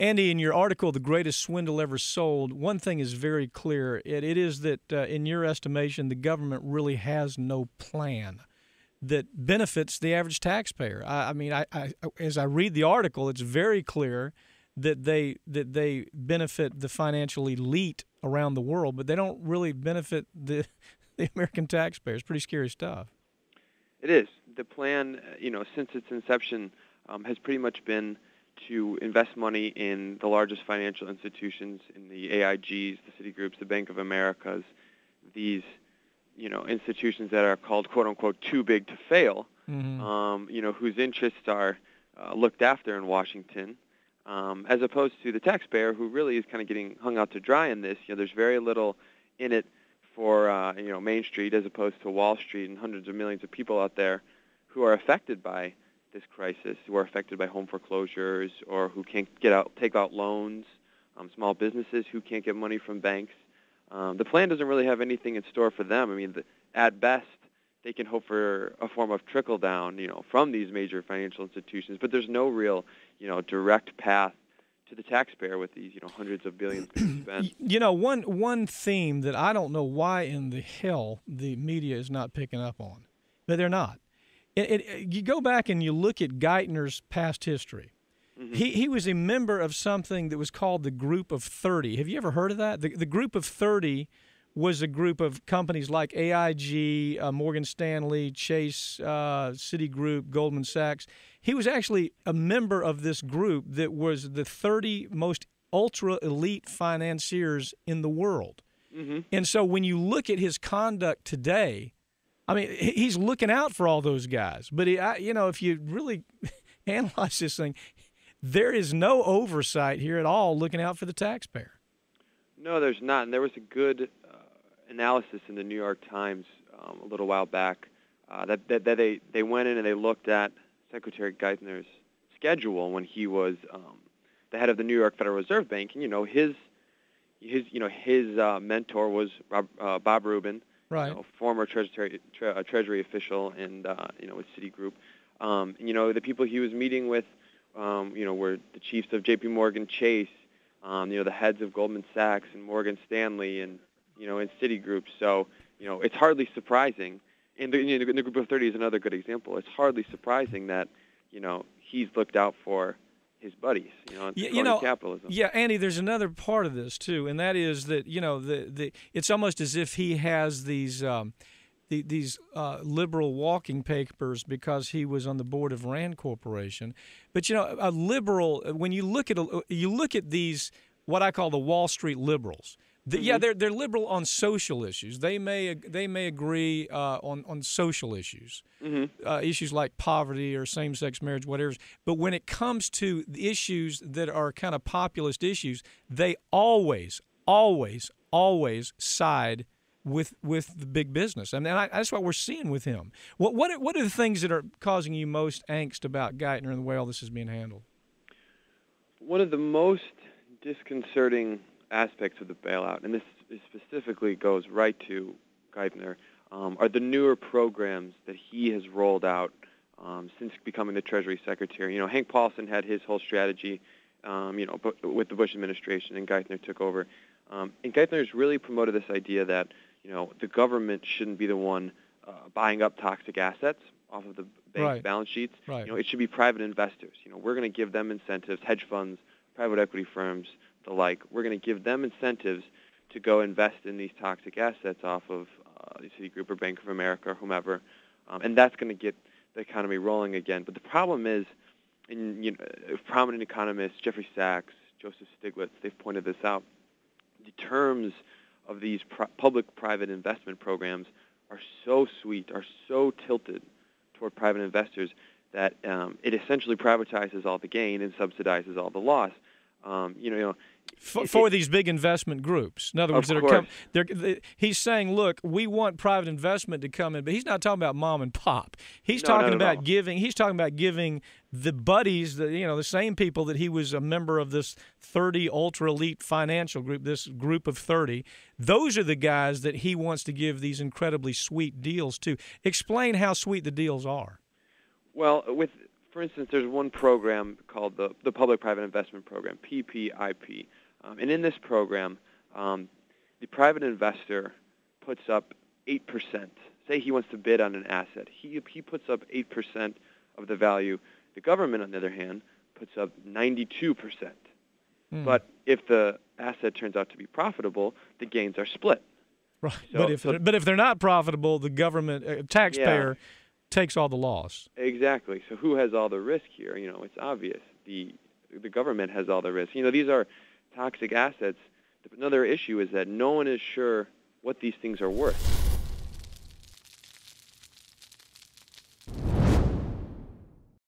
Andy, in your article, The Greatest Swindle Ever Sold, one thing is very clear. It, it is that, uh, in your estimation, the government really has no plan that benefits the average taxpayer. I, I mean, I, I, as I read the article, it's very clear that they that they benefit the financial elite around the world, but they don't really benefit the the American taxpayer. It's pretty scary stuff. It is. The plan, uh, you know, since its inception, um, has pretty much been to invest money in the largest financial institutions, in the AIGs, the Citigroups, the Bank of Americas, these, you know, institutions that are called "quote unquote" too big to fail. Mm-hmm. Um, you know, whose interests are uh, looked after in Washington, um, as opposed to the taxpayer, who really is kind of getting hung out to dry in this. You know, there's very little in it for uh, you know Main Street as opposed to Wall Street and hundreds of millions of people out there who are affected by this crisis, who are affected by home foreclosures or who can't get out take out loans, um, small businesses who can't get money from banks. Um, the plan doesn't really have anything in store for them. I mean, the, at best, they can hope for a form of trickle down, you know, from these major financial institutions, but there's no real, you know, direct path to the taxpayer with these, you know, hundreds of billions being spent. You know, one one theme that I don't know why in the hell the media is not picking up on, but they're not. It, it, you go back and you look at Geithner's past history. Mm-hmm. He, he was a member of something that was called the Group of 30. Have you ever heard of that? The, the Group of 30 was a group of companies like AIG, uh, Morgan Stanley, Chase, uh, Citigroup, Goldman Sachs. He was actually a member of this group that was the 30 most ultra elite financiers in the world. Mm-hmm. And so when you look at his conduct today, I mean, he's looking out for all those guys. But, he, I, you know, if you really analyze this thing, there is no oversight here at all looking out for the taxpayer. No, there's not. And there was a good uh, analysis in the New York Times um, a little while back uh, that, that, that they, they went in and they looked at Secretary Geithner's schedule when he was um, the head of the New York Federal Reserve Bank. And, you know, his, his, you know, his uh, mentor was Rob, uh, Bob Rubin, right. you know, former treasury, tre- treasury official and, uh, you know, with Citigroup. Um, you know, the people he was meeting with, um, you know, were the chiefs of J.P. Morgan Chase, um, you know, the heads of Goldman Sachs and Morgan Stanley and, you know, and Citigroup. So, you know, it's hardly surprising. And the, you know, the group of 30 is another good example. It's hardly surprising that, you know, he's looked out for his buddies, you know, you, you know, capitalism. Yeah, Andy, there's another part of this too, and that is that you know the the it's almost as if he has these. Um, the, these uh, liberal walking papers because he was on the board of Rand Corporation, but you know a liberal when you look at a, you look at these what I call the Wall Street liberals, the, mm-hmm. Yeah, they're they're liberal on social issues. They may they may agree uh, on on social issues, mm-hmm. uh, issues like poverty or same sex marriage, whatever. But when it comes to issues that are kind of populist issues, they always, always, always side with with the big business, and I, that's what we're seeing with him. What what what are the things that are causing you most angst about Geithner and the way all this is being handled? One of the most disconcerting aspects of the bailout, and this specifically goes right to Geithner, um, are the newer programs that he has rolled out um, since becoming the Treasury Secretary. You know, Hank Paulson had his whole strategy, um, you know, with the Bush administration, and Geithner took over. Um, and Geithner's really promoted this idea that, you know, the government shouldn't be the one uh, buying up toxic assets off of the bank's right. balance sheets. Right. You know, it should be private investors. You know, we're going to give them incentives, hedge funds, private equity firms, the like. We're going to give them incentives to go invest in these toxic assets off of uh, Citigroup or Bank of America or whomever, um, and that's going to get the economy rolling again. But the problem is, and you know, prominent economists, Jeffrey Sachs, Joseph Stiglitz, they've pointed this out. The terms of these pro- public-private investment programs are so sweet, are so tilted toward private investors that um, it essentially privatizes all the gain and subsidizes all the loss. Um, you know, you know for, for these big investment groups. In other words, that are come, they, he's saying, look, we want private investment to come in, but he's not talking about mom and pop. He's no, talking about giving. He's talking about giving the buddies, the you know, the same people that he was a member of this 30 ultra elite financial group, this group of 30. Those are the guys that he wants to give these incredibly sweet deals to. Explain how sweet the deals are. Well, with for instance, there's one program called the, the Public-Private Investment Program, PPIP. Um, and in this program, um, the private investor puts up 8%. Say he wants to bid on an asset. He, he puts up 8% of the value. The government, on the other hand, puts up 92%. Mm. But if the asset turns out to be profitable, the gains are split. Right. So, but if so, but if they're not profitable, the government uh, taxpayer yeah. Takes all the loss. Exactly. So who has all the risk here? You know, it's obvious. The the government has all the risk. You know, these are toxic assets. Another issue is that no one is sure what these things are worth.